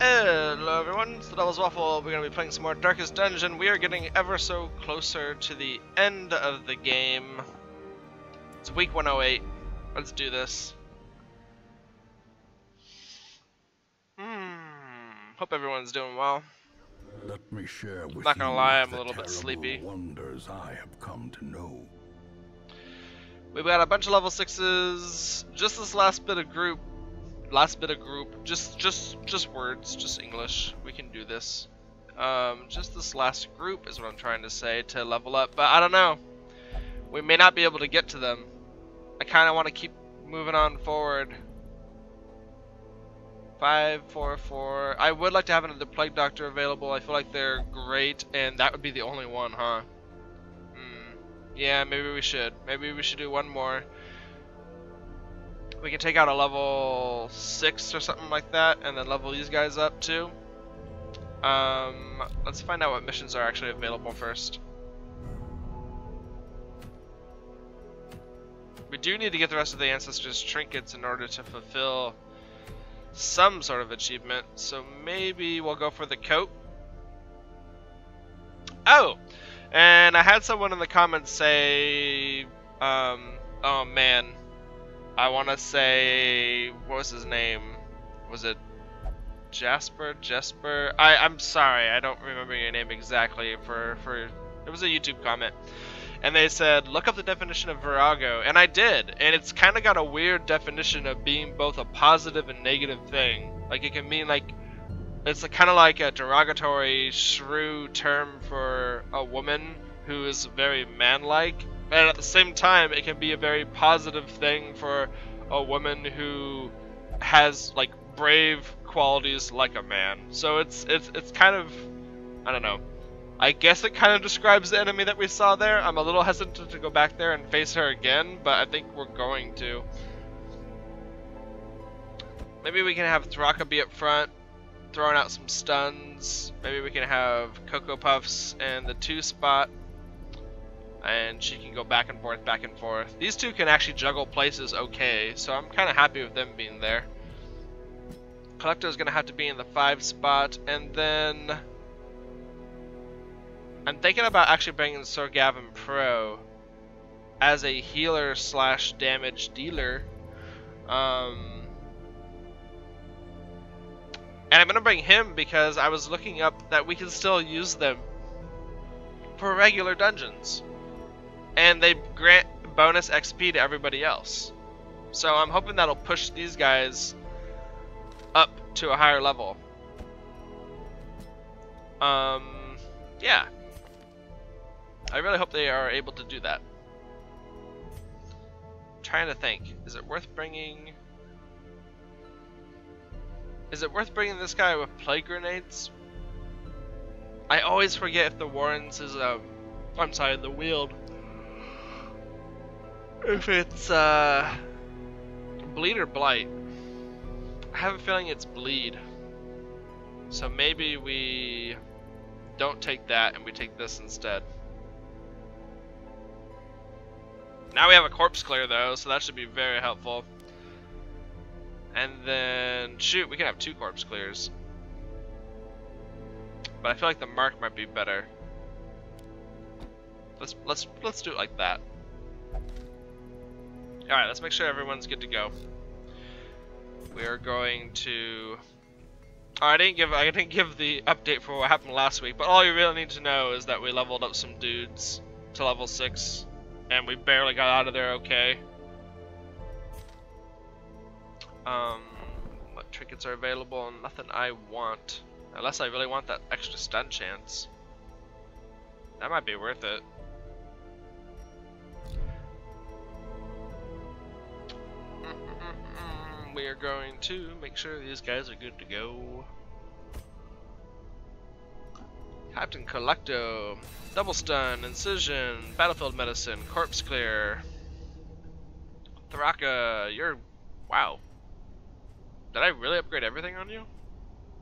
Hello everyone, it's the Devil's Waffle. We're going to be playing some more Darkest Dungeon. We are getting ever so closer to the end of the game. It's week 108. Let's do this. Hmm. Hope everyone's doing well. Let me share with Not gonna lie, I'm a little bit sleepy. Wonders I have come to know. We've got a bunch of level sixes. Just this last bit of group. Last bit of group. Just, just, just words. Just English. We can do this. Um, just this last group is what I'm trying to say to level up. But I don't know. We may not be able to get to them. I kind of want to keep moving on forward. Five, four, four. I would like to have another plague doctor available. I feel like they're great, and that would be the only one, huh? Hmm. Yeah, maybe we should. Maybe we should do one more. We can take out a level 6 or something like that, and then level these guys up too. Um, let's find out what missions are actually available first. We do need to get the rest of the Ancestors' trinkets in order to fulfill some sort of achievement, so maybe we'll go for the coat. Oh! And I had someone in the comments say, um, oh man, I want to say, what was his name? Was it Jasper? Jesper? I, I'm sorry, I don't remember your name exactly for, for, it was a YouTube comment. And they said, look up the definition of Virago. And I did. And it's kind of got a weird definition of being both a positive and negative thing. Like, it can mean, like, it's kind of like a derogatory, shrew term for a woman who is very manlike. And at the same time, it can be a very positive thing for a woman who has, like, brave qualities like a man. So it's, it's, it's kind of, I don't know. I guess it kind of describes the enemy that we saw there. I'm a little hesitant to go back there and face her again, but I think we're going to. Maybe we can have Thraka be up front, throwing out some stuns. Maybe we can have CocoPuffs and the two spot, and she can go back and forth, back and forth. These two can actually juggle places okay, so I'm kind of happy with them being there. Collecto's gonna have to be in the five spot, and then I'm thinking about actually bringing Sir GavenPro as a healer slash damage dealer. Um, and I'm gonna bring him because I was looking up that we can still use them for regular dungeons, and they grant bonus XP to everybody else. So I'm hoping that'll push these guys up to a higher level. Um, yeah. I really hope they are able to do that. I'm trying to think. Is it worth bringing... Is it worth bringing this guy with plague grenades? I always forget if the Warrens is, um... I'm sorry, the Weald. If it's, uh... Bleed or Blight. I have a feeling it's Bleed. So maybe we don't take that and we take this instead. Now we have a corpse clear though, so that should be very helpful. And then, shoot, we can have two corpse clears. But I feel like the mark might be better. Let's let's let's do it like that. All right, let's make sure everyone's good to go. We are going to. I didn't give I didn't give the update for what happened last week, but all you really need to know is that we leveled up some dudes to level six and we barely got out of there okay. Um, what trinkets are available? Nothing I want. Unless I really want that extra stun chance. That might be worth it. We are going to make sure these guys are good to go. Captain Collecto, Double Stun, Incision, Battlefield Medicine, Corpse Clear. Thraka, you're... wow. Did I really upgrade everything on you?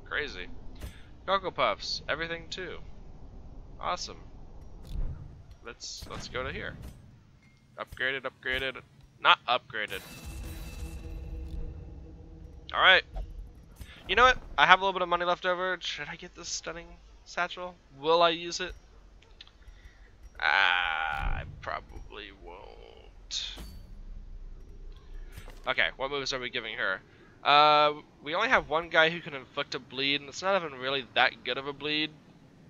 Crazy. CocoPuffs, everything too. Awesome. Let's let's go to here. Upgraded, upgraded, not upgraded. Alright. You know what? I have a little bit of money left over. Should I get this stunning satchel? Will I use it? Ah, I probably won't. Okay, what moves are we giving her? Uh, we only have one guy who can inflict a bleed, and it's not even really that good of a bleed.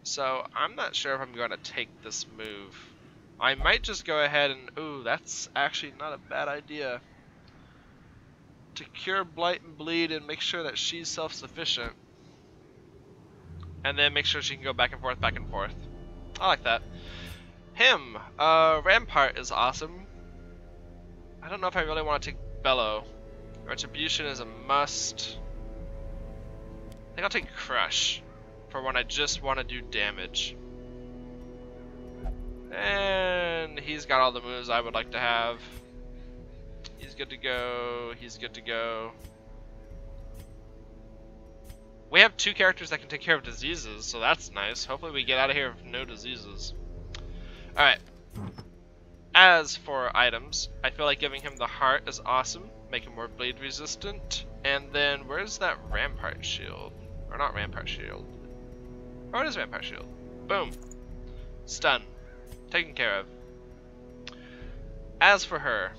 So I'm not sure if I'm going to take this move. I might just go ahead and... Ooh, that's actually not a bad idea. To cure Blight and Bleed and make sure that she's self-sufficient. And then make sure she can go back and forth, back and forth. I like that. Him, uh, Rampart is awesome. I don't know if I really want to take Bellow. Retribution is a must. I think I'll take Crush for when I just want to do damage. And he's got all the moves I would like to have. He's good to go. He's good to go. We have two characters that can take care of diseases, so that's nice. Hopefully we get out of here with no diseases. Alright. As for items, I feel like giving him the heart is awesome. Make him more bleed resistant. And then, where's that rampart shield? Or not rampart shield. Oh, rampart shield. Boom. Stun. Taken care of. As for her,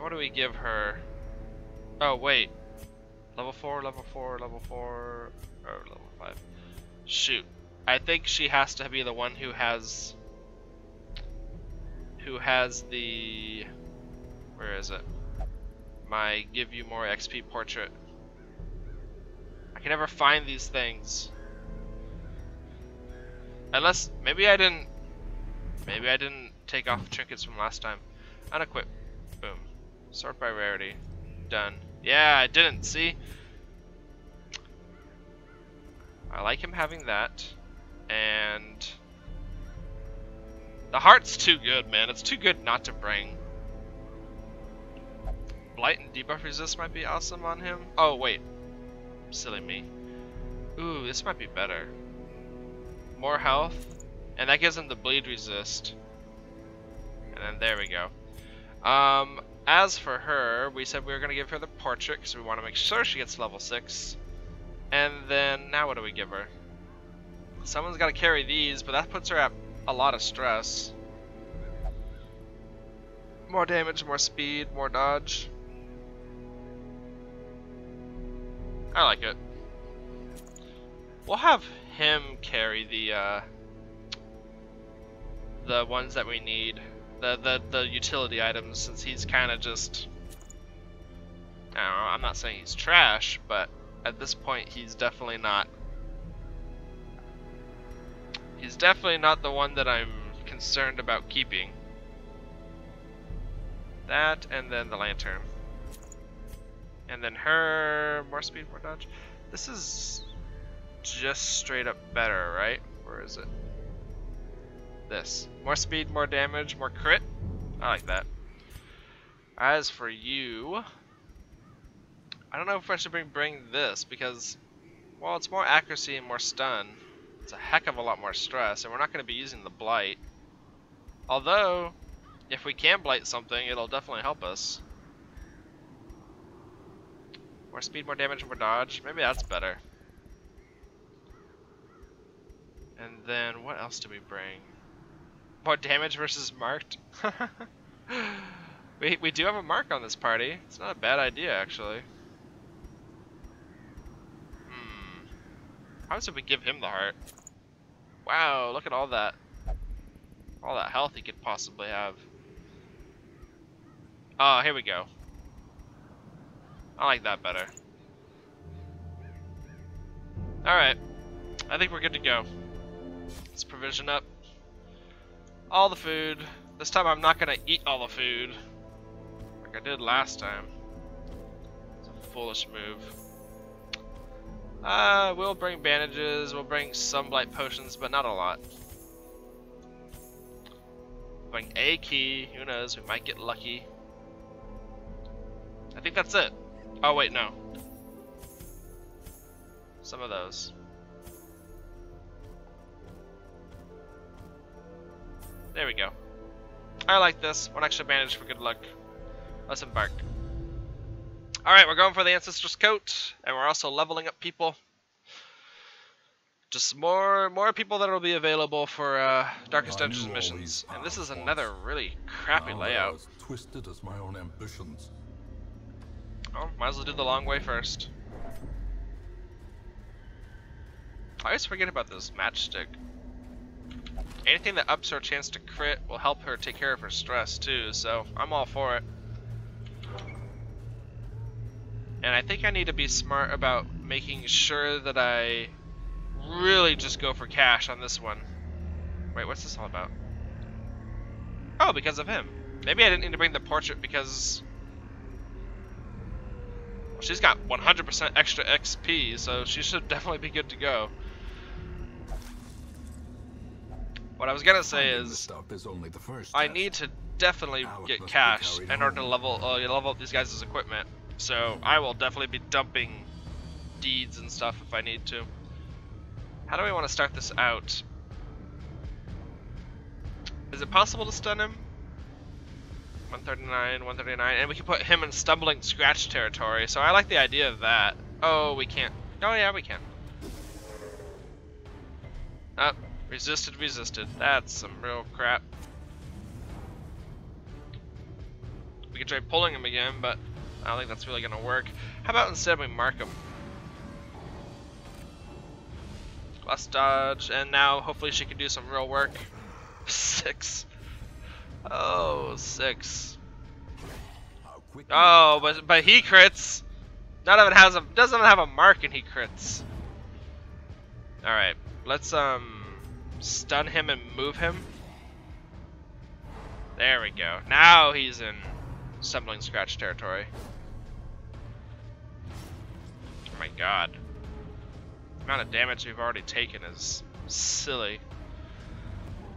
what do we give her? Oh, wait. Level 4, level 4, level 4, or level 5. Shoot. I think she has to be the one who has... Who has the... Where is it? My give you more XP portrait. I can never find these things. Unless, maybe I didn't Maybe I didn't take off trinkets from last time. Unequip. Sort by rarity. Done. Yeah, I didn't, see? I like him having that. And... The heart's too good, man. It's too good not to bring. Blight and debuff resist might be awesome on him. Oh, wait. Silly me. Ooh, this might be better. More health. And that gives him the bleed resist. And then there we go. Um, as for her, we said we were going to give her the portrait because we want to make sure she gets level 6. And then, now what do we give her? Someone's got to carry these, but that puts her at a lot of stress. More damage, more speed, more dodge. I like it. We'll have him carry the, uh, the ones that we need, the the the utility items, since he's kind of just. I don't know. I'm not saying he's trash, but at this point, he's definitely not. He's definitely not the one that I'm concerned about keeping. That, and then the lantern. And then her, more speed, more dodge. This is just straight up better, right? Where is it? This. More speed, more damage, more crit. I like that. As for you, I don't know if I should bring, bring this because, well, it's more accuracy and more stun. It's a heck of a lot more stress, and we're not going to be using the Blight. Although, if we can Blight something, it'll definitely help us. More speed, more damage, more dodge. Maybe that's better. And then, what else do we bring? More damage versus marked. we, we do have a mark on this party. It's not a bad idea, actually. Hmm. How should we give him the heart? Wow, look at all that. All that health he could possibly have. Oh, here we go. I like that better. Alright. I think we're good to go. Let's provision up all the food. This time I'm not gonna eat all the food. Like I did last time. It's a foolish move. Uh, we'll bring bandages, we'll bring some blight potions, but not a lot. Bring a key, who knows, we might get lucky. I think that's it. Oh wait, no. Some of those. There we go. I like this. One extra bandage for good luck. Let's embark. Alright, we're going for the Ancestor's Coat, and we're also leveling up people. Just more more people that will be available for uh, Darkest Dungeons missions. And this is another really crappy layout. as twisted as my own ambitions. Oh, might as well do the long way first. I always forget about this matchstick. Anything that ups her chance to crit will help her take care of her stress too, so I'm all for it. And I think I need to be smart about making sure that I really just go for cash on this one. Wait, what's this all about? Oh, because of him. Maybe I didn't need to bring the portrait because well, she's got 100% extra XP, so she should definitely be good to go. What I was gonna say is, stuff is only the first I need to definitely get cash in order to level uh, level up these guys' equipment. So I will definitely be dumping deeds and stuff if I need to. How do we want to start this out? Is it possible to stun him? 139, 139, and we can put him in stumbling scratch territory. So I like the idea of that. Oh, we can't. Oh yeah, we can. Up, resisted, resisted. That's some real crap. We could try pulling him again, but I don't think that's really gonna work. How about instead we mark him? Less dodge, and now hopefully she can do some real work. Six. Oh, six. Oh, but but he crits. None of it has a doesn't even have a mark, and he crits. All right, let's um stun him and move him. There we go. Now he's in stumbling scratch territory. Oh my god. The amount of damage we've already taken is silly.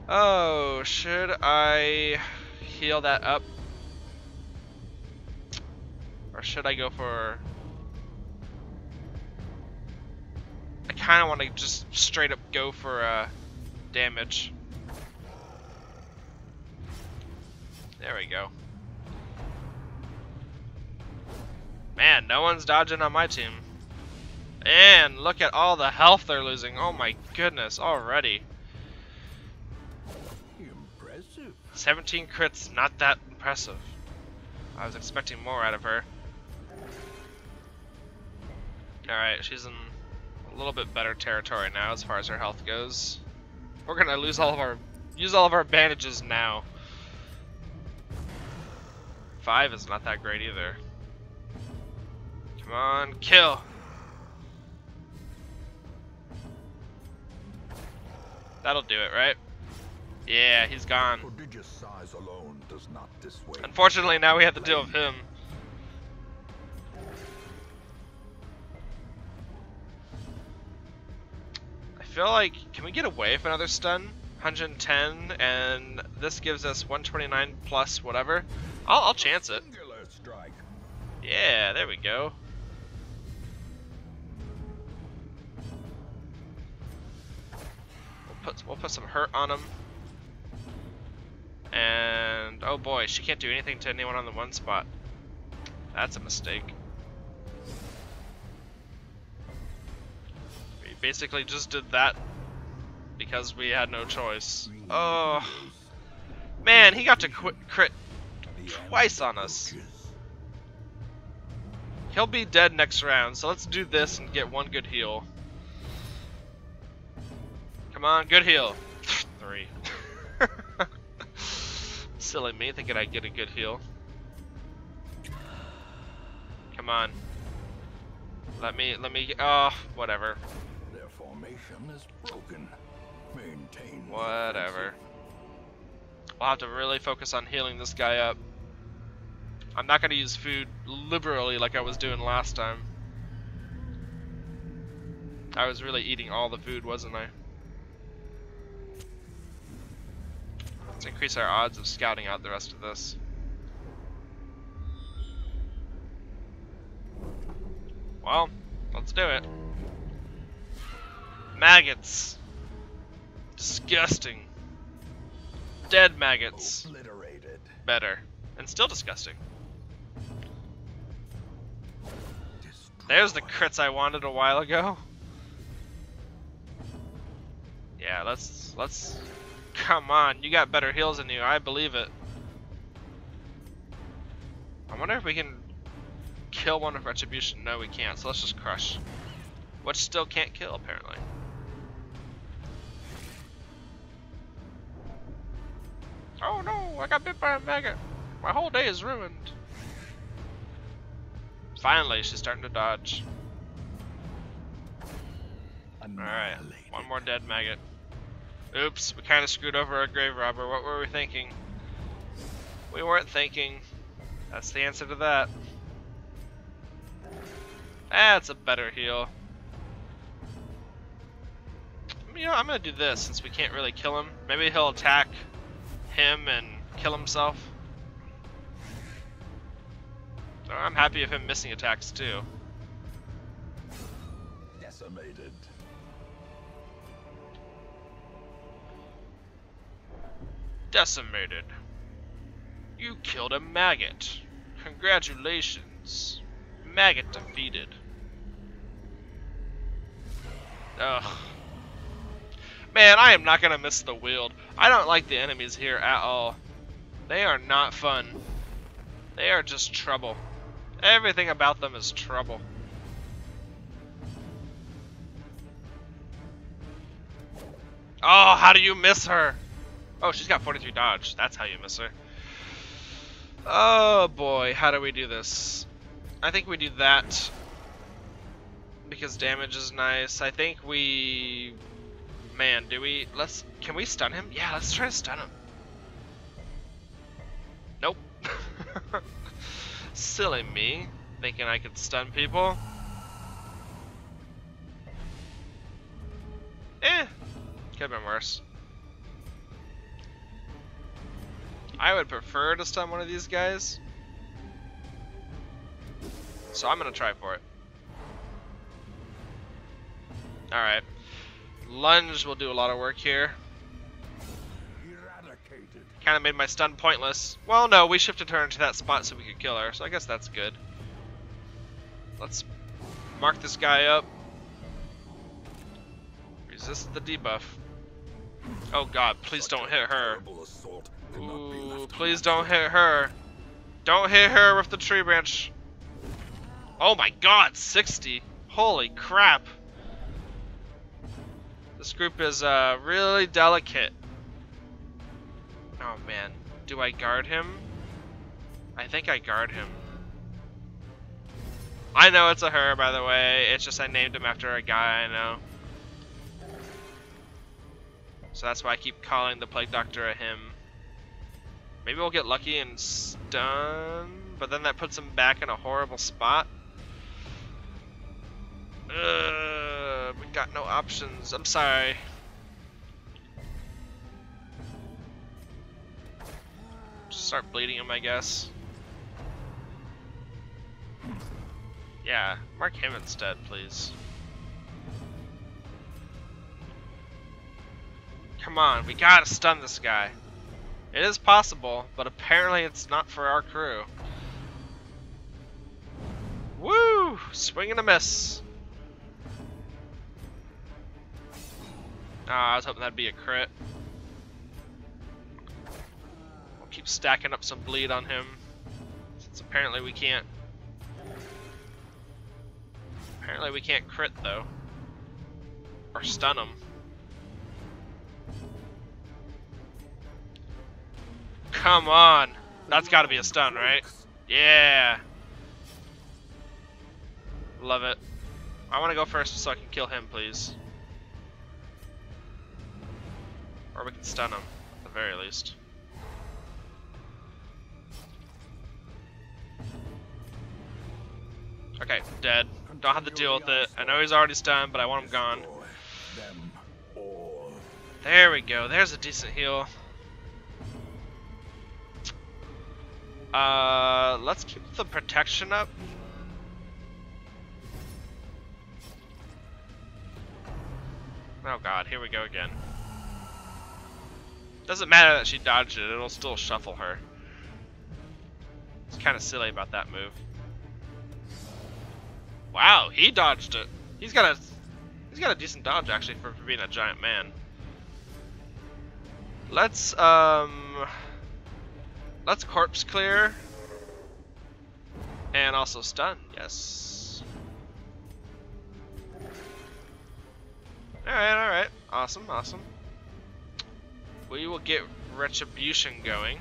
Oh, should I heal that up? Or should I go for... I kind of want to just straight up go for uh, damage. There we go. Man, no one's dodging on my team. And look at all the health they're losing. Oh my goodness, already. Impressive. 17 crits, not that impressive. I was expecting more out of her. Alright, she's in a little bit better territory now as far as her health goes. We're gonna lose all of our use all of our bandages now. Five is not that great either. Come on, kill! That'll do it, right? Yeah, he's gone. Prodigious size alone does not dissuade. Unfortunately, now we have to deal with him. Feel like, can we get away with another stun? 110, and this gives us 129 plus whatever. I'll, I'll chance it. Yeah, there we go. We'll put we'll put some hurt on him. And oh boy, she can't do anything to anyone on the one spot. That's a mistake. Basically just did that because we had no choice. Oh man, he got to crit Twice on us. He'll be dead next round, so let's do this and get one good heal. Come on, good heal. Three. Silly me thinking I'd get a good heal. Come on. Let me, let me, oh, whatever. Whatever. We'll have to really focus on healing this guy up. I'm not going to use food liberally like I was doing last time. I was really eating all the food, wasn't I? Let's increase our odds of scouting out the rest of this. Well, let's do it. Maggots. Disgusting. Dead maggots. Obliterated. Better. And still disgusting. There's the crits I wanted a while ago. Yeah, let's let's come on. You got better heals than you. I believe it. I wonder if we can kill one of Retribution. No, we can't. So let's just crush. Which still can't kill apparently. Oh no, I got bit by a maggot. My whole day is ruined. Finally, she's starting to dodge. Alright, one more dead maggot. Oops, we kind of screwed over our grave robber. What were we thinking? We weren't thinking. That's the answer to that. That's a better heal. You know, I'm gonna do this since we can't really kill him. Maybe he'll attack him and kill himself. So I'm happy of him missing attacks too. Decimated. Decimated. You killed a maggot. Congratulations. Maggot defeated. Ugh. Man, I am not gonna miss the weald. I don't like the enemies here at all. They are not fun. They are just trouble. Everything about them is trouble. Oh, how do you miss her? Oh, she's got 43 dodge. That's how you miss her. Oh boy, how do we do this? I think we do that because damage is nice. I think we man, do we let's can we stun him? Yeah, let's try to stun him. Nope. Silly me, thinking I could stun people. Eh, could have been worse. I would prefer to stun one of these guys. So I'm gonna try for it. Alright. Lunge will do a lot of work here. Kind of made my stun pointless. Well, no, we shifted her into that spot so we could kill her, so I guess that's good. Let's mark this guy up. Resist the debuff. Oh god, please don't hit her. Ooh, please don't hit her. Don't hit her with the tree branch. Oh my god, 60. Holy crap. This group is uh, really delicate. Oh man, do I guard him? I think I guard him. I know it's a her, by the way. It's just I named him after a guy I know. So that's why I keep calling the Plague Doctor a him. Maybe we'll get lucky and stun, but then that puts him back in a horrible spot. We got no options. I'm sorry. Start bleeding him, I guess. Yeah, mark him instead, please. Come on, we gotta stun this guy. It is possible, but apparently it's not for our crew. Woo! Swing and a miss. Oh, I was hoping that'd be a crit. We'll keep stacking up some bleed on him. Since apparently we can't. Apparently we can't crit though. Or stun him. Come on. That's got to be a stun, right? Yeah. Love it. I want to go first so I can kill him, please. Or we can stun him, at the very least. Okay, dead. Don't have to deal with it. I know he's already stunned, but I want him gone. There we go. There's a decent heal. Uh, let's keep the protection up. Oh god, here we go again. Doesn't matter that she dodged it, it'll still shuffle her. It's kind of silly about that move. Wow, he dodged it. He's got a he's got a decent dodge actually for, for being a giant man. Let's um let's corpse clear and also stun. Yes. All right, all right. Awesome, awesome. We will get retribution going.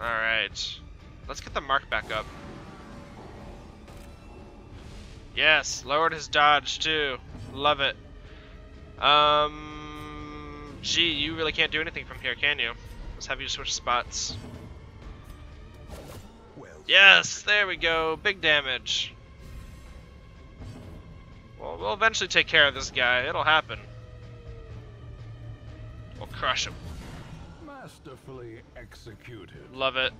Alright. Let's get the mark back up. Yes, lowered his dodge too. Love it. Um, gee, you really can't do anything from here, can you? Let's have you switch spots. Well, Yes, there we go. Big damage. Well, we'll eventually take care of this guy. It'll happen. We'll crush him. masterfully executed. Love it.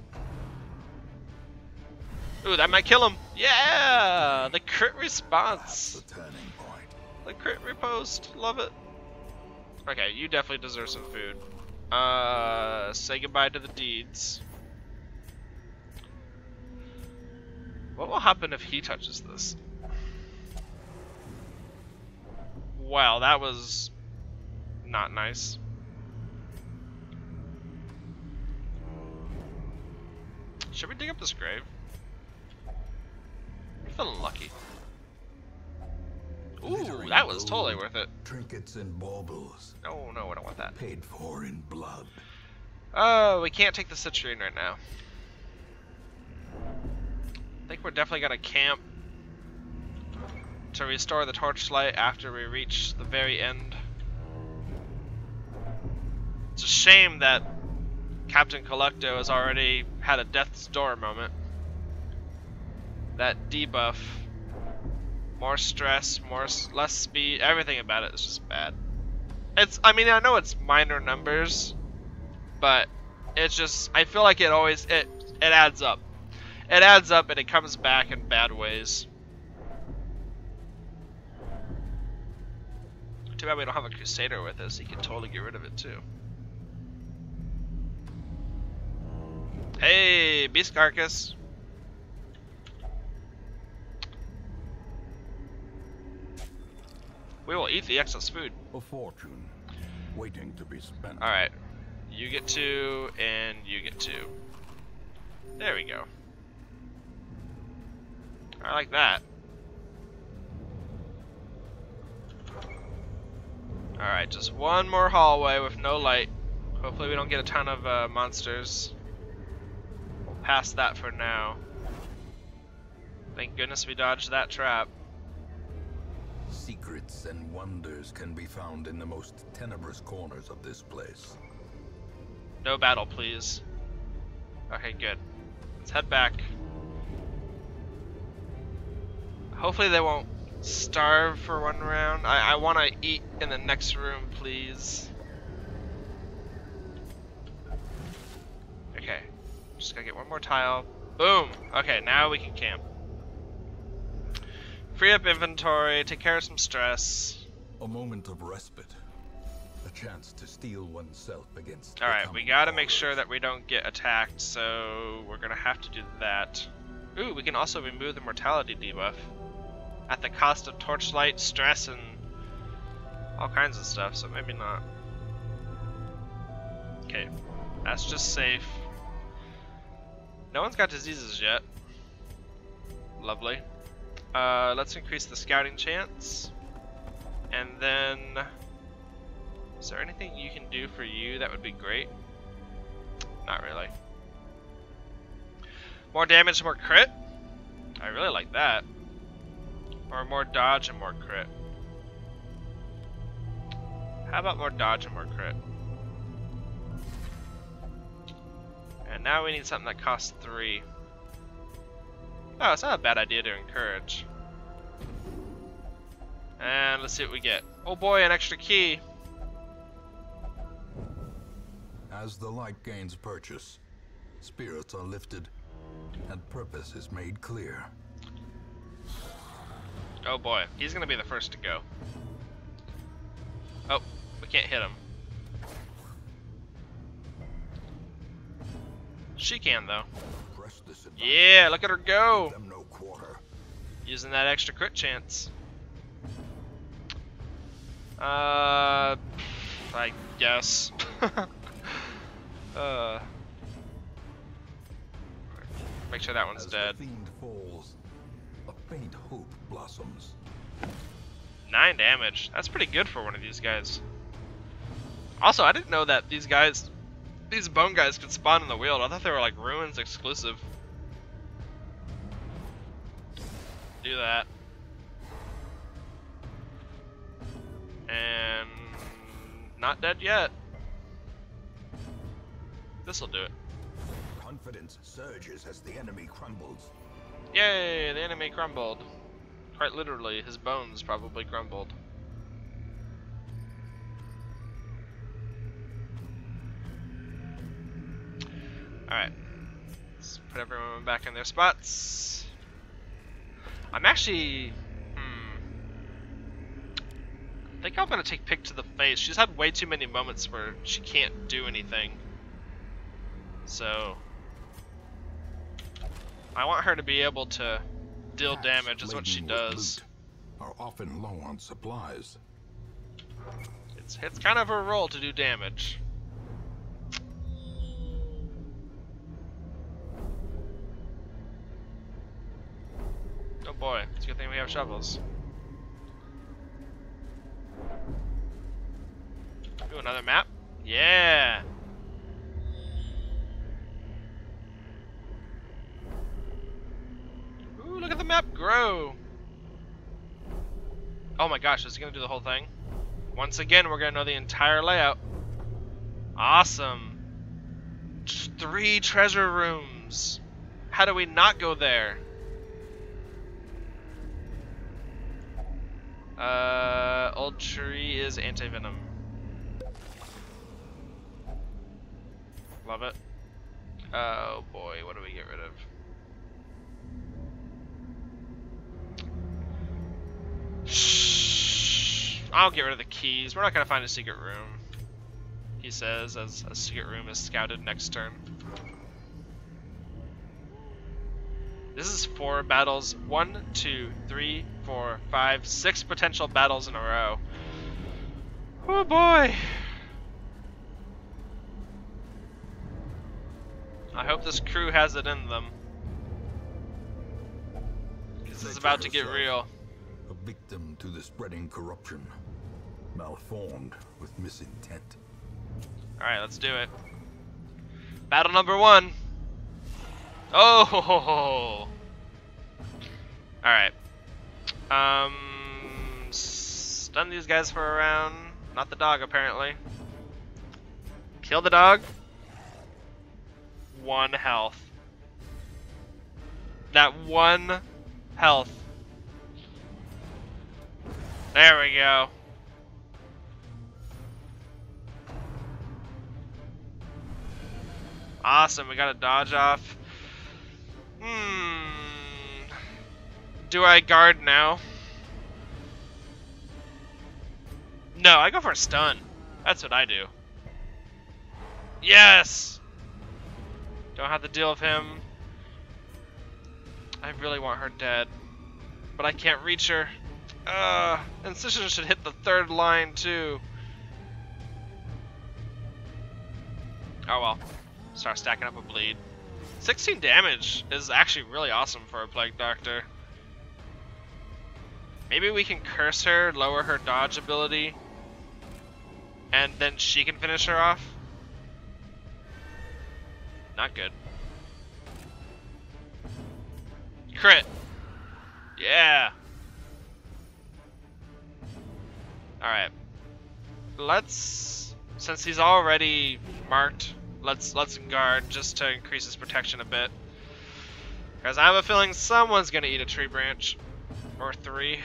Ooh, that might kill him. Yeah, the crit That's response. the turning point. The crit riposte. Love it. Okay, you definitely deserve some food. Uh, say goodbye to the deeds. What will happen if he touches this? Wow, that was not nice. Should we dig up this grave? I'm feeling lucky. Ooh, that was totally worth it. Trinkets and baubles, No, no, I don't want that. paid for in blood. Oh, we can't take the citrine right now. I think we're definitely gonna camp to restore the torchlight after we reach the very end. It's a shame that Captain Collecto has already had a death's door moment. That debuff, more stress, more less speed, everything about it is just bad. It's I mean I know it's minor numbers, but it's just I feel like it always it it adds up. It adds up and it comes back in bad ways. Too bad we don't have a crusader with us. He could totally get rid of it too. Hey, beast carcass. We will eat the excess food. A fortune waiting to be spent. Alright. You get two, and you get two. There we go. I like that. Alright, just one more hallway with no light. Hopefully we don't get a ton of uh, monsters. We'll pass that for now. Thank goodness we dodged that trap. Secrets and wonders can be found in the most tenebrous corners of this place. No battle, please. Okay, good. Let's head back. Hopefully they won't starve for one round. I, I want to eat in the next room, please. Okay. Just gotta get one more tile. Boom! Okay, now we can camp. Free up inventory, take care of some stress. A moment of respite. A chance to steel oneself against. Alright, we gotta make sure that we don't get attacked, so we're gonna have to do that. Ooh, we can also remove the mortality debuff. At the cost of torchlight, stress, and all kinds of stuff, so maybe not. Okay, that's just safe. No one's got diseases yet. Lovely. Uh, let's increase the scouting chance. And then... Is there anything you can do for you that would be great? Not really. More damage, more crit? I really like that. Or more dodge and more crit. How about more dodge and more crit? And now we need something that costs three. Oh, it's not a bad idea to encourage. And let's see what we get. Oh boy, an extra key. As the light gains purchase, spirits are lifted, and purpose is made clear. Oh boy, he's gonna be the first to go. Oh, we can't hit him. She can though. Yeah, look at her go. Using that extra crit chance. Uh, I guess. uh, make sure that one's dead blossoms. Nine damage. That's pretty good for one of these guys. Also, I didn't know that these guys, these bone guys, could spawn in the weald. I thought they were like ruins exclusive. Do that. And not dead yet. This'll do it. Confidence surges as the enemy crumbles. Yay, the enemy crumbled. Quite literally, his bones probably crumbled. Alright. Let's put everyone back in their spots. I'm actually... Hmm. I think I'm gonna take Pick to the face. She's had way too many moments where she can't do anything. So... I want her to be able to deal damage is what she does. Are often low on supplies. It's it's kind of her role to do damage. Oh boy, it's a good thing we have shovels. Do another map? Yeah! Ooh, look at the map grow! Oh my gosh, is it gonna do the whole thing? Once again, we're gonna know the entire layout. Awesome. Three treasure rooms. How do we not go there? Uh, old tree is anti-venom. Love it. Oh boy, what do we get rid of? I'll get rid of the keys. We're not gonna find a secret room. He says as a secret room is scouted next turn. This is four battles. One, two, three, four, five, six potential battles in a row. Oh boy. I hope this crew has it in them. This is about to get real. A victim to the spreading corruption. Malformed with misintent. Alright, let's do it. Battle number one. Oh! Alright. Um, stun these guys for a round. Not the dog, apparently. Kill the dog. One health. That one health. There we go. Awesome, we got a dodge off. Hmm. Do I guard now? No, I go for a stun. That's what I do. Yes! Don't have to deal with him. I really want her dead. But I can't reach her. Uh, Incision should hit the third line too. Oh well. Start stacking up a bleed. 16 damage is actually really awesome for a Plague Doctor. Maybe we can curse her, lower her dodge ability, and then she can finish her off? Not good. Crit! Yeah! Alright. Let's since he's already marked, let's let's guard just to increase his protection a bit. Because I have a feeling someone's gonna eat a tree branch. Or three.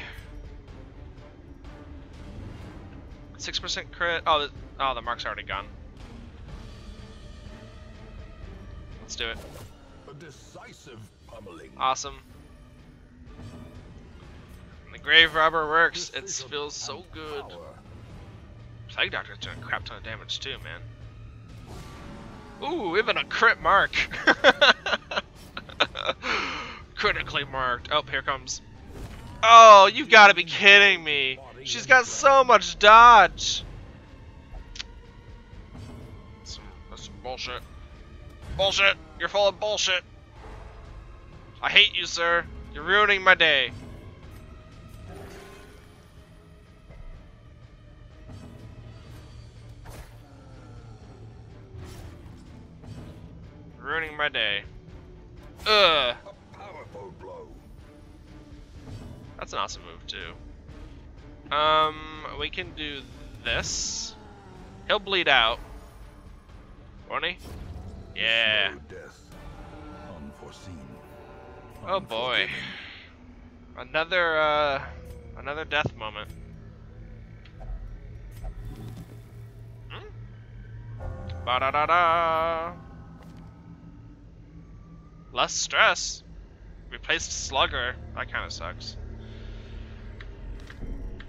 Six percent crit. Oh, the, oh, the mark's already gone. Let's do it. A decisive pummeling. Awesome. And the grave robber works. It feels so good. Plague Doctor's doing a crap ton of damage too, man. Ooh, even a crit mark. Critically marked. Oh, here comes. Oh, you gotta be kidding me. She's got so much dodge. That's that's bullshit. Bullshit. You're full of bullshit. I hate you, sir. You're ruining my day. Ruining my day. Ugh. A powerful blow. That's an awesome move too. Um, we can do this. He'll bleed out. Won't he? Yeah. Death. Unforeseen. Oh boy. Another uh another death moment. Hmm? Ba da da da. Less stress. Replaced Slugger. That kind of sucks.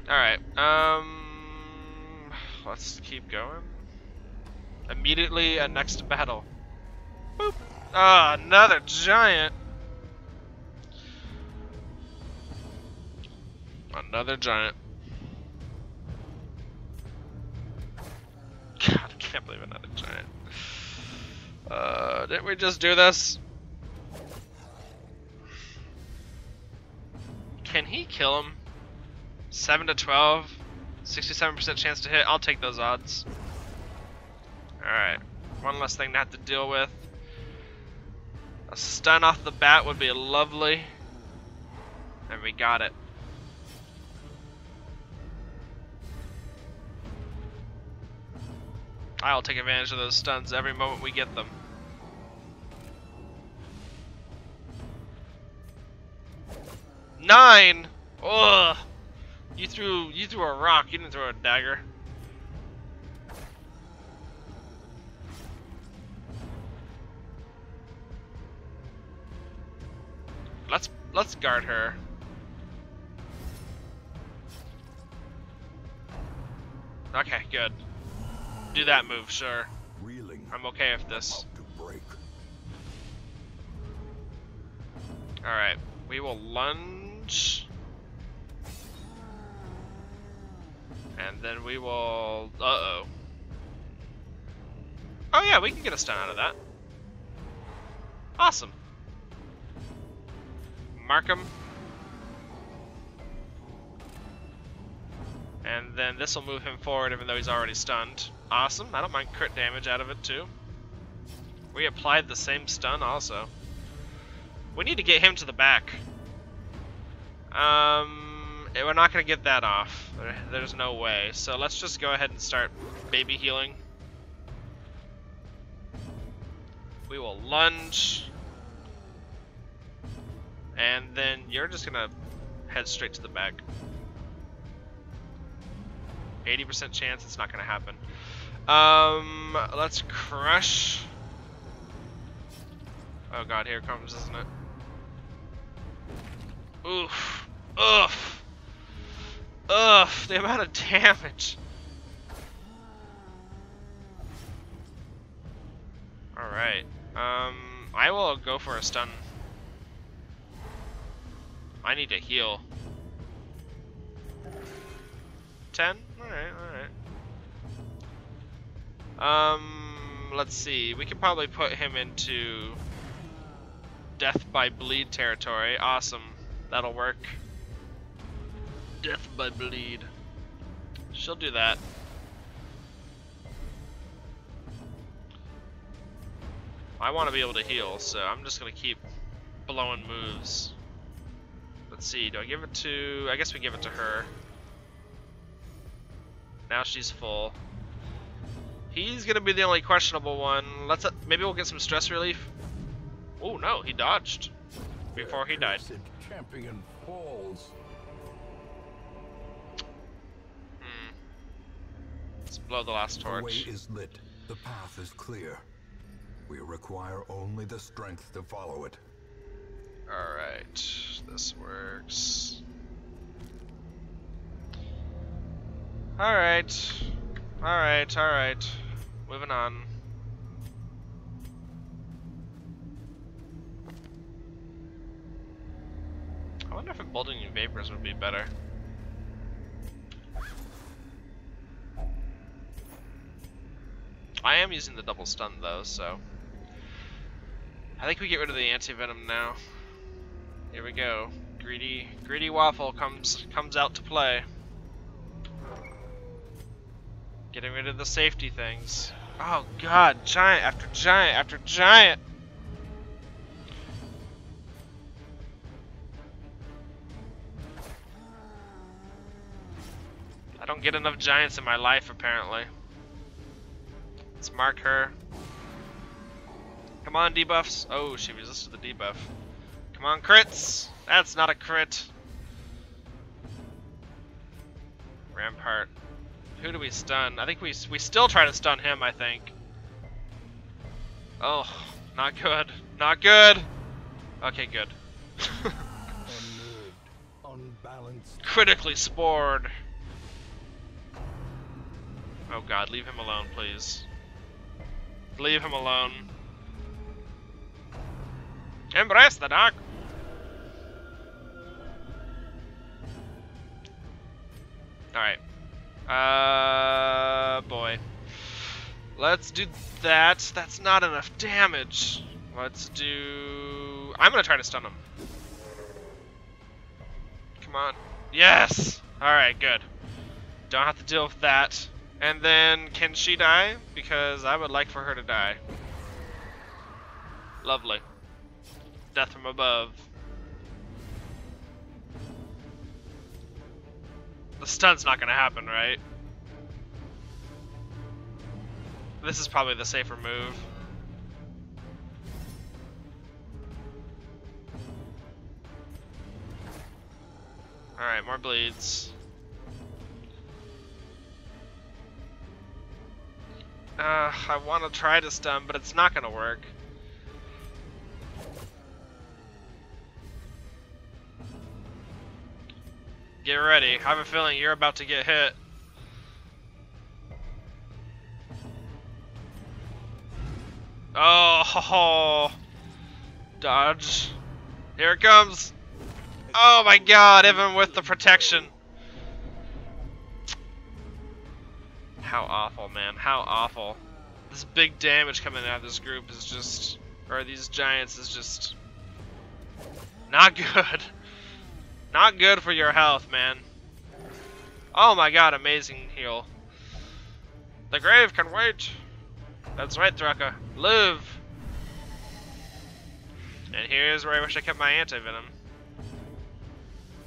Alright, um. Let's keep going. Immediately a next battle. Boop. Ah, another giant. Another giant. God, I can't believe another giant. Uh, didn't we just do this? Can he kill him? 7 to 12, 67% chance to hit. I'll take those odds. Alright, one less thing to have to deal with. A stun off the bat would be lovely. And we got it. I'll take advantage of those stuns every moment we get them. Nine! Ugh! You threw you threw a rock, you didn't throw a dagger. Let's let's guard her. Okay, good. Do that move, sure. I'm okay with this. About to break. Alright, we will lunge. And then we will... Uh-oh. Oh yeah, we can get a stun out of that. Awesome. Mark him. And then this will move him forward even though he's already stunned. Awesome, I don't mind crit damage out of it too. We applied the same stun also. We need to get him to the back. Um, eh, we're not gonna get that off. There's no way. So let's just go ahead and start baby healing. We will lunge. And then you're just gonna head straight to the back. 80% chance it's not gonna happen. Um, let's crush. Oh god, here comes, isn't it? Oof. Oof. Oof. The amount of damage. Alright. Um, I will go for a stun. I need to heal. 10? Alright, alright. Um, let's see. We could probably put him into death by bleed territory. Awesome. That'll work. Death by bleed. She'll do that. I want to be able to heal, so I'm just going to keep blowing moves. Let's see, do I give it to... I guess we give it to her. Now she's full. He's going to be the only questionable one. Let's Maybe we'll get some stress relief. Oh no, he dodged before he died. Champion falls. Hmm. Let's blow the last torch. The way is lit. The path is clear. We require only the strength to follow it. Alright, this works. Alright, alright, alright. Moving on. Would be better. I am using the double stun though, so I think we get rid of the anti-venom now. Here we go. Greedy greedy waffle comes comes out to play. Getting rid of the safety things. Oh god, giant after giant after giant. I don't get enough giants in my life apparently. Let's mark her. Come on, debuffs. Oh, she resisted the debuff. Come on, crits. That's not a crit. Rampart. Who do we stun? I think we we still try to stun him, I think. Oh, not good. Not good. Okay, good. unbalanced. Critically spored. Oh god, leave him alone, please. Leave him alone. Embrace the dark. Alright. Uh, boy. Let's do that. That's not enough damage. Let's do... I'm gonna try to stun him. Come on. Yes! Alright, good. Don't have to deal with that. And then, can she die? Because I would like for her to die. Lovely. Death from above. The stun's not gonna happen, right? This is probably the safer move. Alright, more bleeds. Uh, I want to try to stun, but it's not gonna work. Get ready. I have a feeling you're about to get hit. Oh, dodge. Here it comes. Oh my god, even with the protection. How awful, man. How awful. This big damage coming out of this group is just... Or these giants is just... Not good. Not good for your health, man. Oh my god, amazing heal. The grave can wait. That's right, Thraka. Live! And here's where I wish I kept my anti-venom.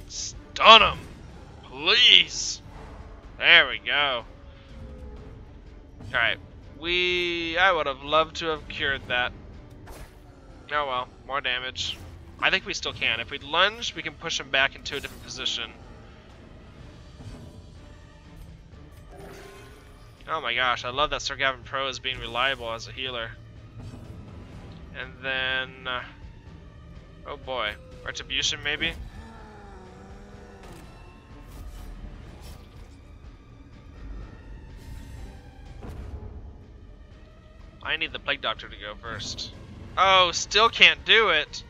Stun him! Please! There we go. Alright. We... I would have loved to have cured that. Oh well. More damage. I think we still can. If we lunge, we can push him back into a different position. Oh my gosh, I love that Sir GavenPro is being reliable as a healer. And then... Uh, oh boy. Retribution, maybe? I need the Plague Doctor to go first. Oh, still can't do it!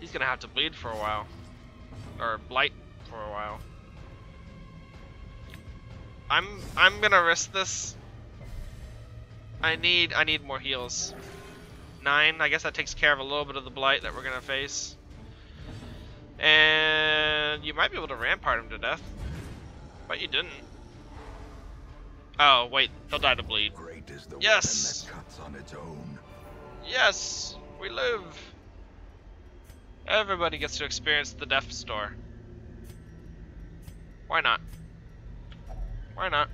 He's gonna have to bleed for a while. Or blight for a while. I'm I'm gonna risk this. I need I need more heals. Nine, I guess that takes care of a little bit of the blight that we're gonna face. And you might be able to rampart him to death. But you didn't. Oh, wait, he'll die to bleed. Great is the Yes! that cuts on its own. Yes! We live! Everybody gets to experience the Death's Door. Why not? Why not?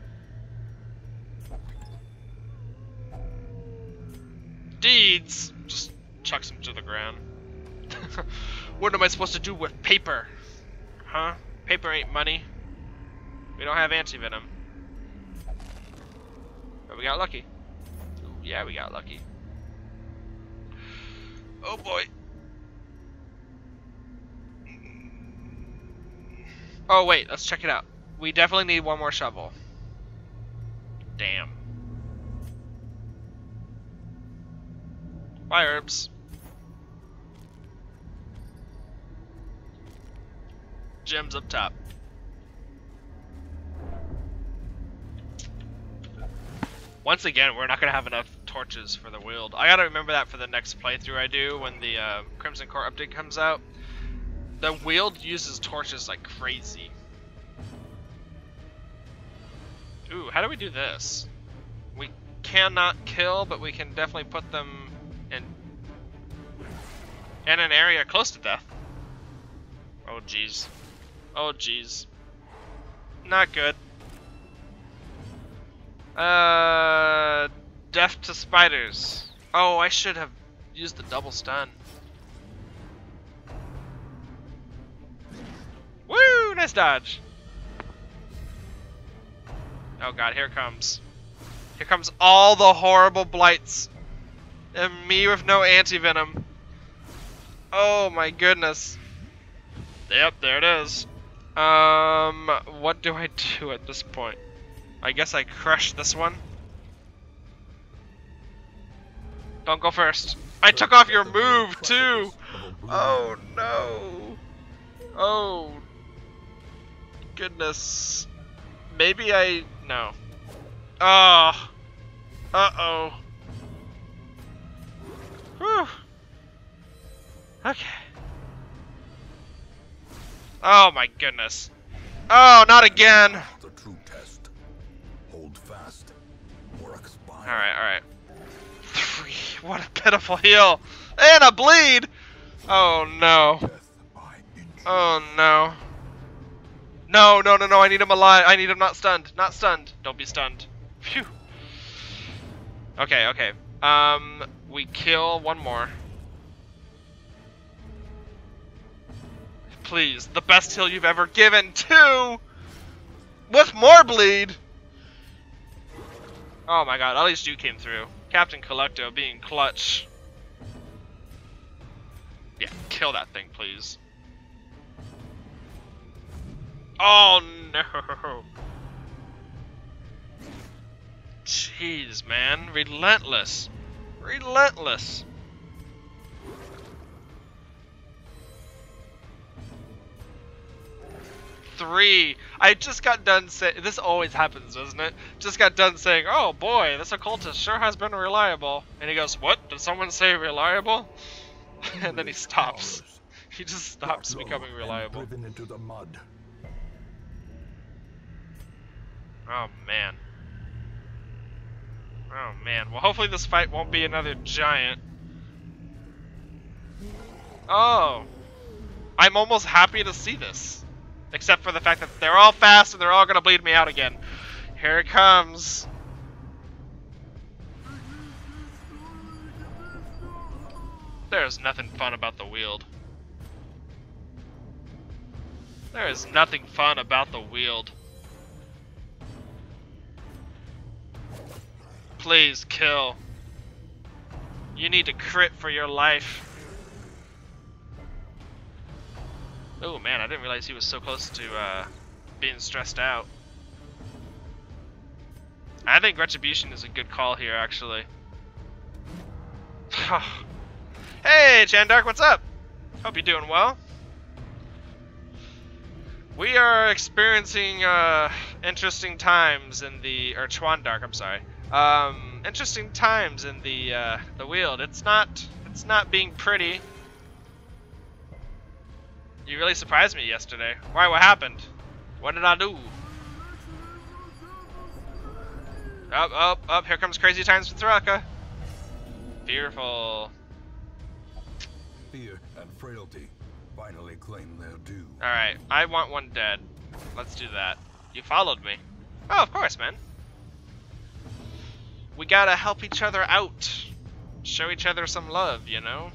Deeds! Just chucks him to the ground. what am I supposed to do with paper? Huh? Paper ain't money. We don't have anti-venom. We got lucky. Yeah, we got lucky. Oh boy. Oh wait, let's check it out. We definitely need one more shovel. Damn. Bye, herbs. Gems up top. Once again, we're not gonna have enough torches for the weald. I gotta remember that for the next playthrough I do when the uh, Crimson Court update comes out. The weald uses torches like crazy. Ooh, how do we do this? We cannot kill, but we can definitely put them in in an area close to death. Oh jeez. Oh jeez. Not good. Uh, death to spiders. Oh, I should have used the double stun. Woo! Nice dodge. Oh god, here comes. Here comes all the horrible blights. And me with no anti-venom. Oh my goodness. Yep, there it is. Um, what do I do at this point? I guess I crushed this one. Don't go first. I took off your move too! Oh no! Oh goodness. Maybe I... no. Oh! Uh-oh. Okay. Oh my goodness. Oh, not again! Alright, alright. Three. What a pitiful heal! And a bleed! Oh no. Oh no. No, no, no, no, I need him alive. I need him not stunned. Not stunned. Don't be stunned. Phew. Okay, okay. Um, we kill one more. Please, the best heal you've ever given. to... With more bleed! Oh my god, at least you came through. Captain Collecto being clutch. Yeah, kill that thing, please. Oh no! Jeez, man. Relentless. Relentless. Three. I just got done saying. This always happens, doesn't it? Just got done saying, oh boy, this occultist sure has been reliable. And he goes, what? Did someone say reliable? and then he stops. He just stops becoming reliable. Driven into the mud. Oh man. Oh man. Well, hopefully this fight won't be another giant. Oh. I'm almost happy to see this. Except for the fact that they're all fast and they're all gonna bleed me out again. Here it comes. There's nothing fun about the weald. There is nothing fun about the weald. Please kill. You need to crit for your life. Oh man, I didn't realize he was so close to uh, being stressed out. I think Retribution is a good call here, actually. hey, Chandark, what's up? Hope you're doing well. We are experiencing uh, interesting times in the, or Chwandark, I'm sorry. Um, interesting times in the uh, the Weald. It's not, it's not being pretty. You really surprised me yesterday. Why? What happened? What did I do? Up, up, up! Here comes crazy times with Thraka. Fearful. Fear and frailty finally claim their due. All right, I want one dead. Let's do that. You followed me. Oh, of course, man. We gotta help each other out. Show each other some love, you know?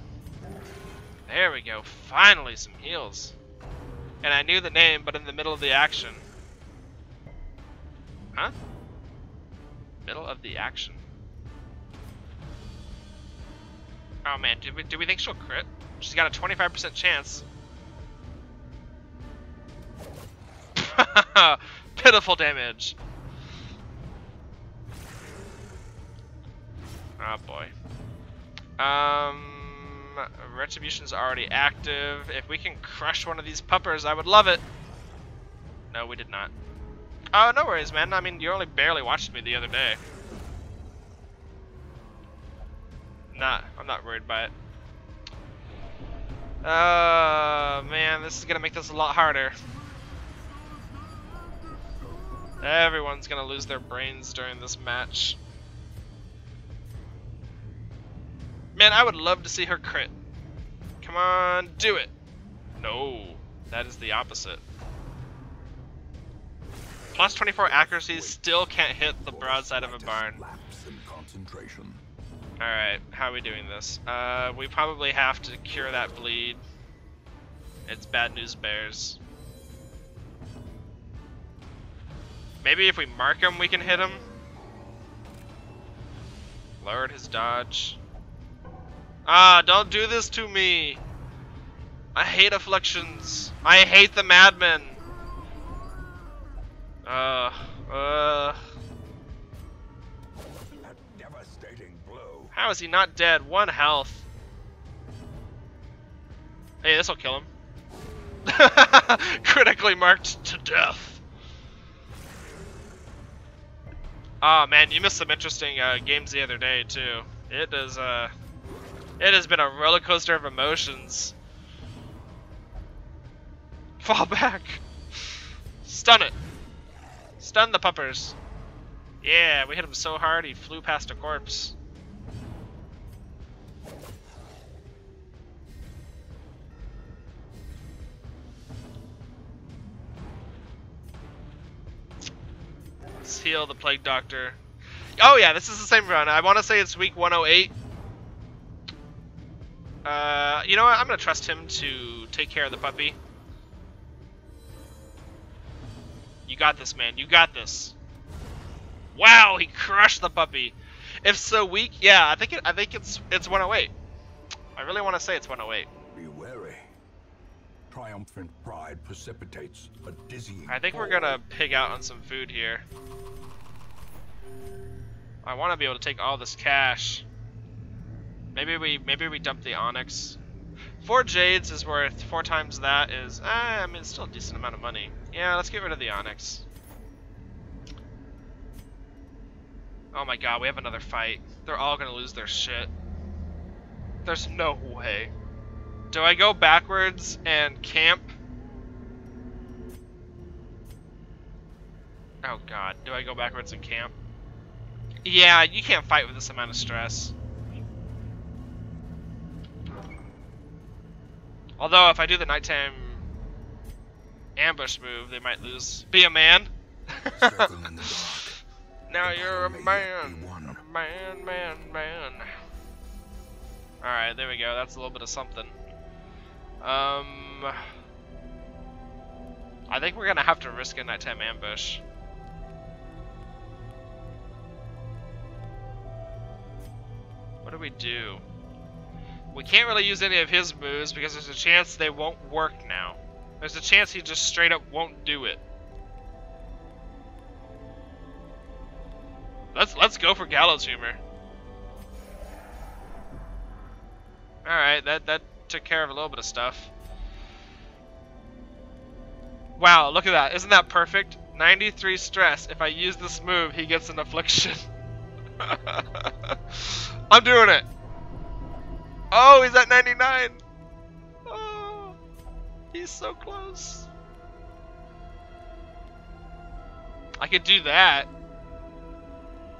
There we go. Finally, some heals. And I knew the name, but in the middle of the action. Huh? Middle of the action. Oh man, do we, do we think she'll crit? She's got a 25% chance. Pitiful damage. Oh boy. Um, Retribution's already active. If we can crush one of these puppers, I would love it. No, we did not. Oh, no worries, man. I mean, you only barely watched me the other day. Nah, I'm not worried by it. Uh, man, this is gonna make this a lot harder. Everyone's gonna lose their brains during this match. Man, I would love to see her crit. Come on, do it. No, that is the opposite. Plus 24 accuracy still can't hit the broadside of a barn. Alright, how are we doing this? Uh, we probably have to cure that bleed. It's bad news bears. Maybe if we mark him, we can hit him. Lowered his dodge. Ah, don't do this to me! I hate afflictions. I hate the madmen. Uh, uh. How is he not dead? One health. Hey, this'll kill him. Critically marked to death. Oh man, you missed some interesting uh, games the other day too. It is uh, it has been a roller coaster of emotions. Fall back. Stun it. Stun the puppers. Yeah, we hit him so hard he flew past a corpse. Let's heal the Plague Doctor. Oh yeah, this is the same run. I want to say it's week 108. Uh, you know what? I'm going to trust him to take care of the puppy. You got this, man. You got this. Wow, he crushed the puppy. If so weak, yeah, I think it, I think it's it's 108. I really want to say it's 108. Be wary. Triumphant pride precipitates a dizzying. I think we're gonna pig out on some food here. I want to be able to take all this cash. Maybe we maybe we dump the onyx. Four jades is worth four times that is. Eh, I mean, it's still a decent amount of money. Yeah, let's get rid of the onyx. Oh my god, we have another fight. They're all gonna lose their shit. There's no way. Do I go backwards and camp? Oh god, do I go backwards and camp? Yeah, you can't fight with this amount of stress. Although, if I do the nighttime ambush move, they might lose. Be a man? now you're a man. A man, man, man. Alright, there we go. That's a little bit of something. Um... I think we're gonna have to risk a nighttime ambush. What do we do? We can't really use any of his moves because there's a chance they won't work now. There's a chance he just straight up won't do it. Let's let's go for gallows humor. Alright, that, that took care of a little bit of stuff. Wow, look at that. Isn't that perfect? 93 stress. If I use this move, he gets an affliction. I'm doing it. Oh, he's at 99. Oh, he's so close. I could do that.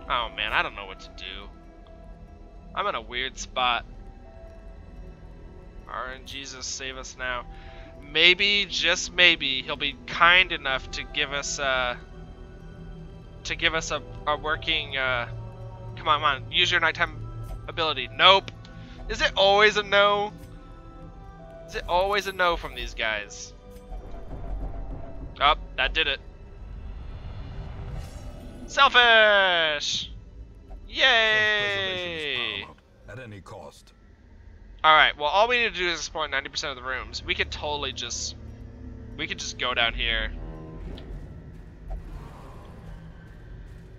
Oh man, I don't know what to do. I'm in a weird spot. RNGesus, Jesus, save us now. Maybe, just maybe, he'll be kind enough to give us a to give us a, a working uh come on, come on, use your nighttime ability. Nope. Is it always a no? Is it always a no from these guys? Oh, that did it. Selfish! Yay! At any cost. Alright, well all we need to do is explore 90% of the rooms. We could totally just... We could just go down here.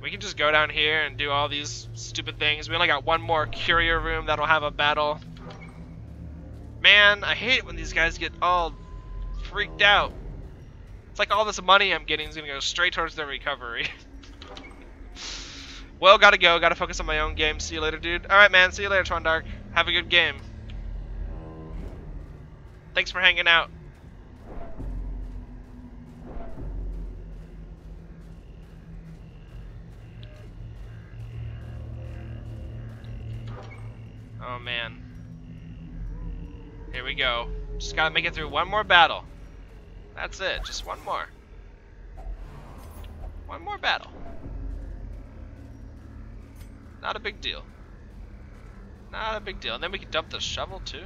We can just go down here and do all these stupid things. We only got one more courier room that'll have a battle. Man, I hate it when these guys get all freaked out. It's like all this money I'm getting is gonna go straight towards their recovery. well, gotta go. Gotta focus on my own game. See you later, dude. Alright, man. See you later, Trondark. Have a good game. Thanks for hanging out. Oh man. Here we go. Just gotta make it through one more battle. That's it, just one more. One more battle. Not a big deal. Not a big deal. And then we can dump the shovel too.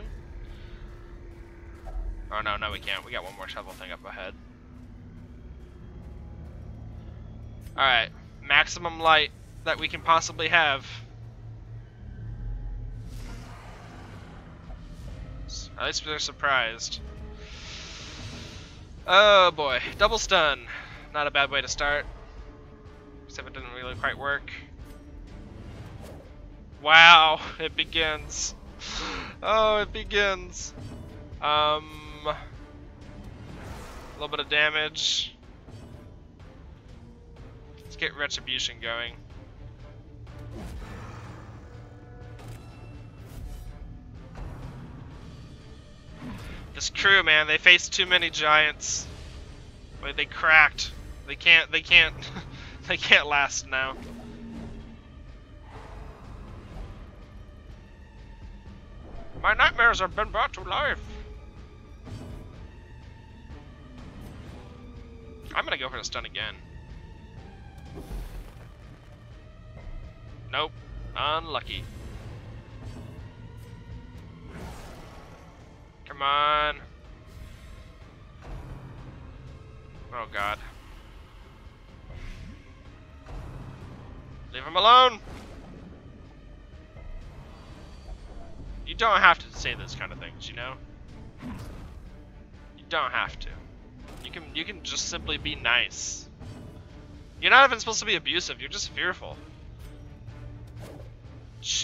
Oh no, no we can't. We got one more shovel thing up ahead. Alright. Maximum light that we can possibly have. At least they're surprised. Oh boy, double stun. Not a bad way to start. Except it didn't really quite work. Wow, it begins. Oh, it begins. Um, a little bit of damage. Let's get retribution going. This crew, man, they faced too many giants. Like they cracked. They can't. They can't. they can't last now. My nightmares have been brought to life. I'm gonna go for the stun again. Nope. Unlucky. Come on. Oh god. Leave him alone! You don't have to say those kind of things, you know? You don't have to. You can you can just simply be nice. You're not even supposed to be abusive, you're just fearful.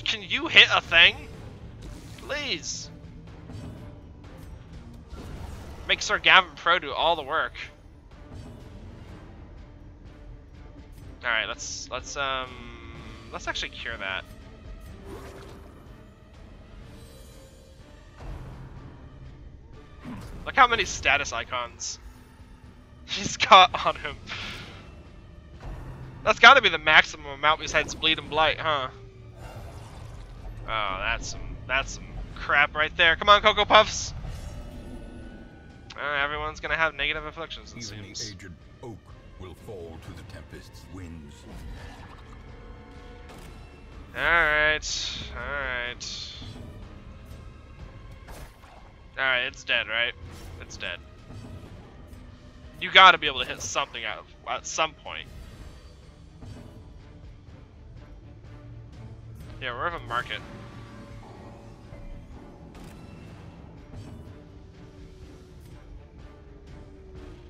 Can you hit a thing? Please. Make Sir GavenPro do all the work. Alright, let's let's um let's actually cure that. Look how many status icons he's got on him. That's gotta be the maximum amount besides bleed and blight, huh? Oh, that's some that's some crap right there. Come on, CocoPuffs! Uh, everyone's gonna have negative afflictions, it Even seems. the aged oak will fall to the tempest's winds. Alright, alright. Alright, it's dead, right? It's dead. You gotta be able to hit something out at some point. Yeah, we're of a market.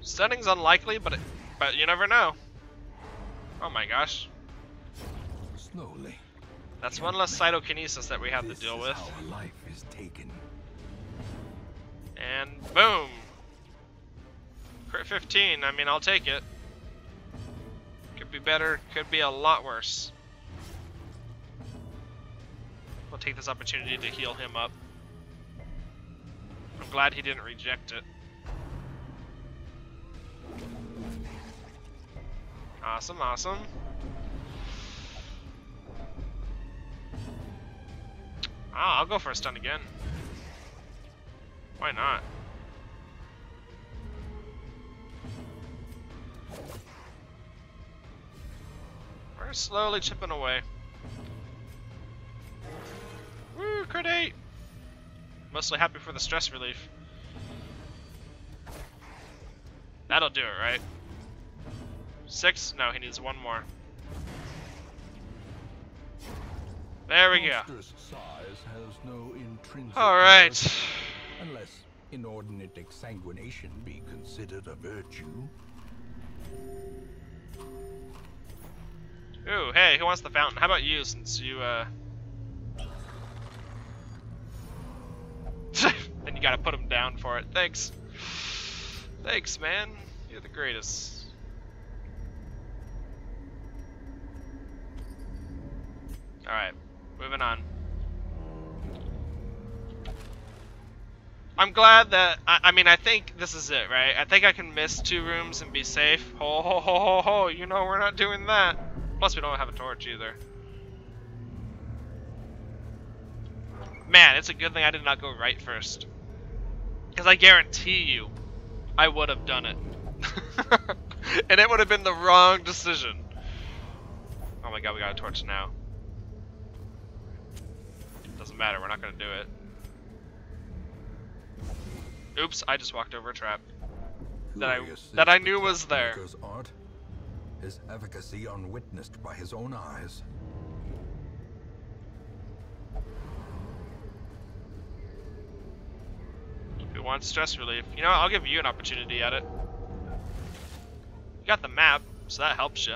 Stunning's unlikely, but it, but you never know. Oh my gosh. Slowly. That's one less cytokinesis that we have to This deal is with. life is taken. And boom! Crit 15, I mean, I'll take it. Could be better, could be a lot worse. We'll take this opportunity to heal him up. I'm glad he didn't reject it. Awesome, awesome. Ah, I'll go for a stun again. Why not? We're slowly chipping away. Woo, crit 8! Mostly happy for the stress relief. That'll do it, right? Six? No, he needs one more. There we go. No Alright. worth, Unless inordinate exsanguination be considered a virtue. Ooh, hey, who wants the fountain? How about you, since you, uh... then you gotta put him down for it. Thanks. Thanks, man. You're the greatest. Alright, moving on. I'm glad that, I, I, mean, I think this is it, right? I think I can miss two rooms and be safe. Ho ho ho ho ho, you know we're not doing that. Plus we don't have a torch either. Man, it's a good thing I did not go right first. Because I guarantee you, I would have done it. and it would have been the wrong decision. Oh my god, we got a torch now. Doesn't matter, we're not gonna do it. Oops, I just walked over a trap. That I that I knew was there. Art, his efficacy unwitnessed by his own eyes. If you want stress relief, you know, I'll give you an opportunity at it. You got the map, so that helps you.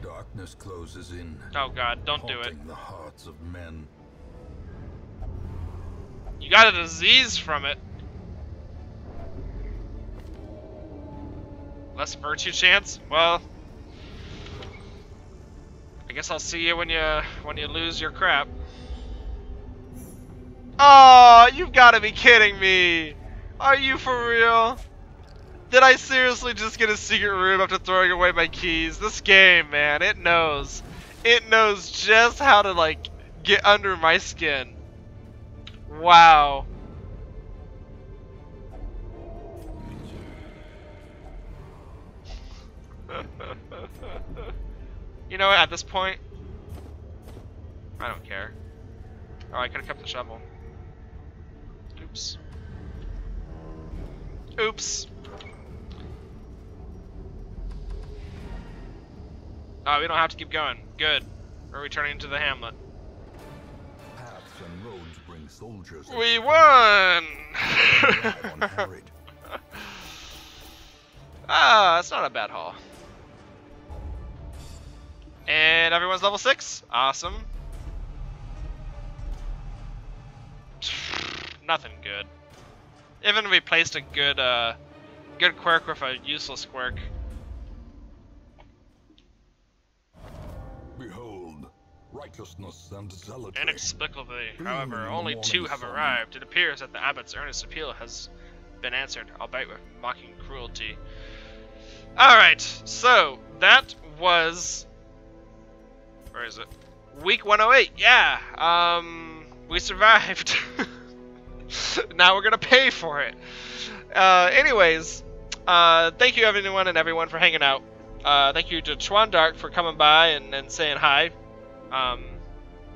Darkness closes in. Oh god, don't do it. The hearts of men. You got a disease from it. Less virtue chance? Well, I guess I'll see you when you when you lose your crap. Oh, you've got to be kidding me! Are you for real? Did I seriously just get a secret room after throwing away my keys? This game, man, it knows. It knows just how to, like, get under my skin. Wow. you know what, at this point, I don't care. Oh, I could have kept the shovel. Oops. Oops. Oh, we don't have to keep going. Good. We're returning to the hamlet. Paths and roads bring soldiers. We won! ah, that's not a bad haul. And everyone's level 6? Awesome. Nothing good. Even replaced a good, uh, good quirk with a useless quirk. Behold, righteousness and zealotry. Inexplicably, however, only two have sun. arrived. It appears that the abbot's earnest appeal has been answered, albeit with mocking cruelty. Alright, so that was... Where is it? Week 108, yeah! Um, we survived. now we're gonna pay for it. Uh, anyways, uh, thank you everyone and everyone for hanging out. Uh, thank you to Chuan Dark for coming by and, and saying hi. Um,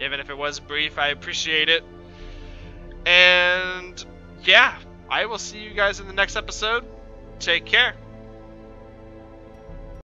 even if it was brief, I appreciate it. And yeah, I will see you guys in the next episode. Take care.